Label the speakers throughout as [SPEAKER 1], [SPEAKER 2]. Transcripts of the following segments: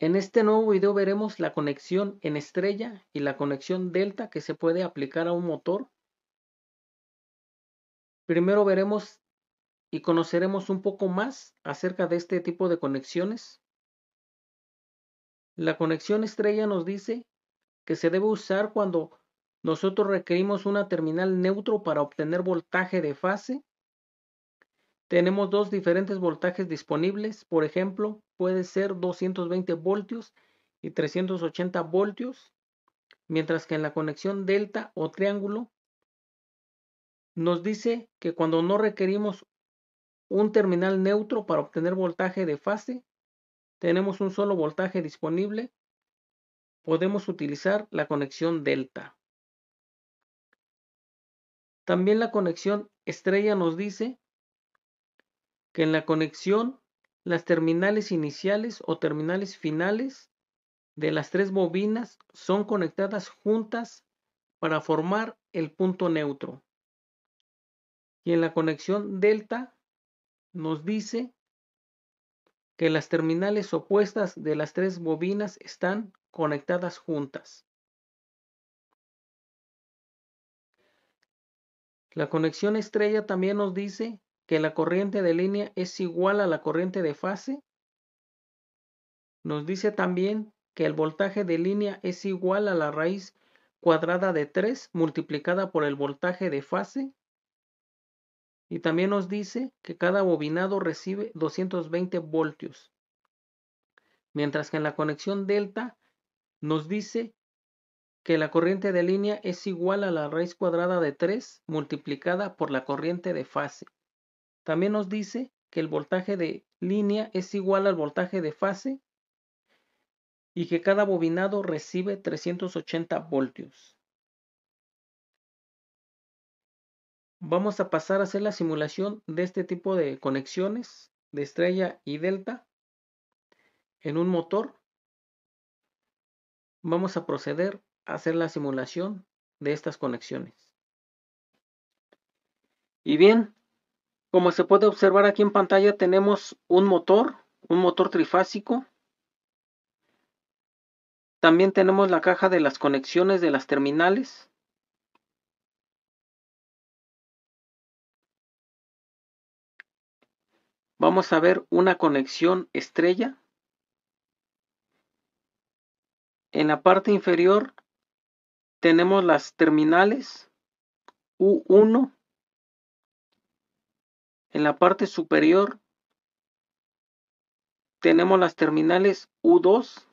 [SPEAKER 1] En este nuevo video veremos la conexión en estrella y la conexión delta que se puede aplicar a un motor. Primero veremos y conoceremos un poco más acerca de este tipo de conexiones. La conexión estrella nos dice que se debe usar cuando nosotros requerimos una terminal neutro para obtener voltaje de fase. Tenemos dos diferentes voltajes disponibles, por ejemplo, puede ser 220 voltios y 380 voltios, mientras que en la conexión delta o triángulo nos dice que cuando no requerimos un terminal neutro para obtener voltaje de fase, tenemos un solo voltaje disponible, podemos utilizar la conexión delta. También la conexión estrella nos dice que en la conexión las terminales iniciales o terminales finales de las tres bobinas son conectadas juntas para formar el punto neutro. Y en la conexión delta nos dice que las terminales opuestas de las tres bobinas están conectadas juntas. La conexión estrella también nos dice que la corriente de línea es igual a la corriente de fase. Nos dice también que el voltaje de línea es igual a la raíz cuadrada de 3 multiplicada por el voltaje de fase. Y también nos dice que cada bobinado recibe 220 voltios. Mientras que en la conexión delta nos dice que la corriente de línea es igual a la raíz cuadrada de 3 multiplicada por la corriente de fase. También nos dice que el voltaje de línea es igual al voltaje de fase y que cada bobinado recibe 380 voltios. Vamos a pasar a hacer la simulación de este tipo de conexiones de estrella y delta en un motor. Vamos a proceder a hacer la simulación de estas conexiones. Y bien, como se puede observar aquí en pantalla tenemos un motor, un motor trifásico. También tenemos la caja de las conexiones de las terminales. Vamos a ver una conexión estrella. En la parte inferior tenemos las terminales U1 en la parte superior tenemos las terminales U2.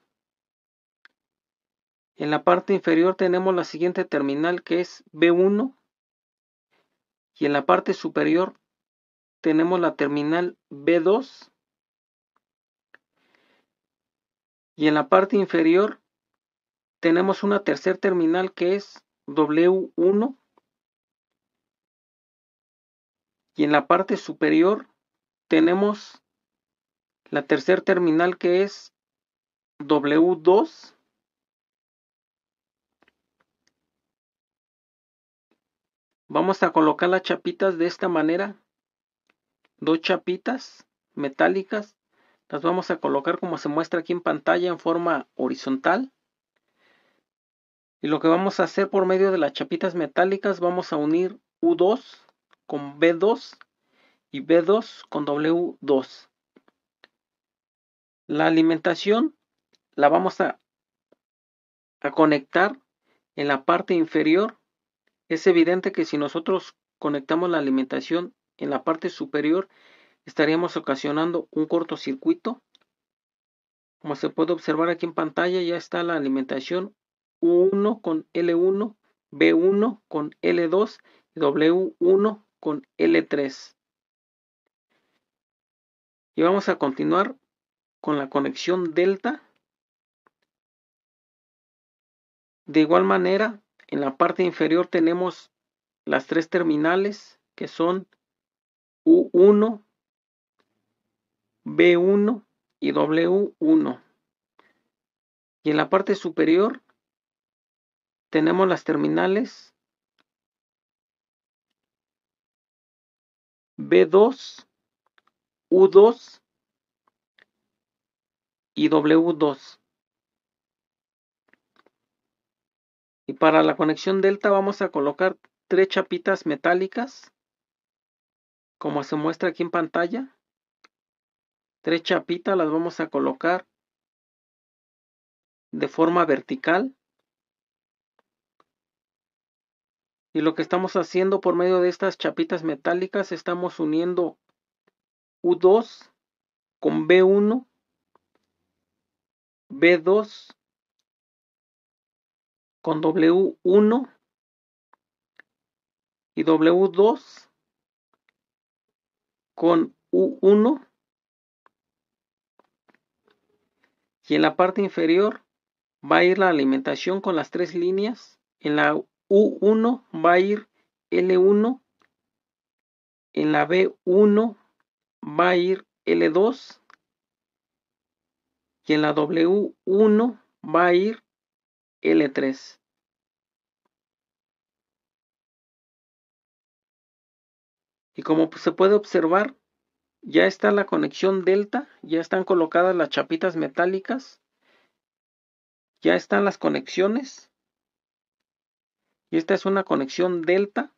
[SPEAKER 1] En la parte inferior tenemos la siguiente terminal que es B1. Y en la parte superior tenemos la terminal B2. Y en la parte inferior tenemos una tercera terminal que es W1 y en la parte superior tenemos la tercer terminal que es W2 vamos a colocar las chapitas de esta manera dos chapitas metálicas las vamos a colocar como se muestra aquí en pantalla en forma horizontal. Y lo que vamos a hacer por medio de las chapitas metálicas vamos a unir U2 con B2 y B2 con W2. La alimentación la vamos a, conectar en la parte inferior. Es evidente que si nosotros conectamos la alimentación en la parte superior, estaríamos ocasionando un cortocircuito. Como se puede observar aquí en pantalla, ya está la alimentación U1 con L1, B1 con L2 y W1 con L3. Y vamos a continuar con la conexión delta. De igual manera, en la parte inferior tenemos las tres terminales que son U1, B1 y W1. Y en la parte superior tenemos las terminales B2, U2 y W2. Y para la conexión delta vamos a colocar tres chapitas metálicas, como se muestra aquí en pantalla. Tres chapitas las vamos a colocar de forma vertical. Y lo que estamos haciendo por medio de estas chapitas metálicas, estamos uniendo U2 con B1, B2 con W1 y W2 con U1 y en la parte inferior va a ir la alimentación con las tres líneas. En la U1 va a ir L1. En la B1 va a ir L2. Y en la W1 va a ir L3. Y como se puede observar, ya está la conexión delta, ya están colocadas las chapitas metálicas, ya están las conexiones. Y esta es una conexión delta.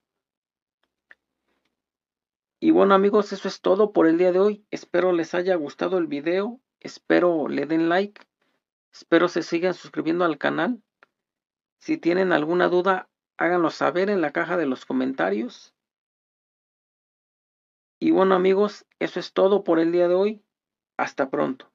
[SPEAKER 1] Y bueno amigos, eso es todo por el día de hoy. Espero les haya gustado el video. Espero le den like. Espero se sigan suscribiendo al canal. Si tienen alguna duda, háganlo saber en la caja de los comentarios. Y bueno amigos, eso es todo por el día de hoy. Hasta pronto.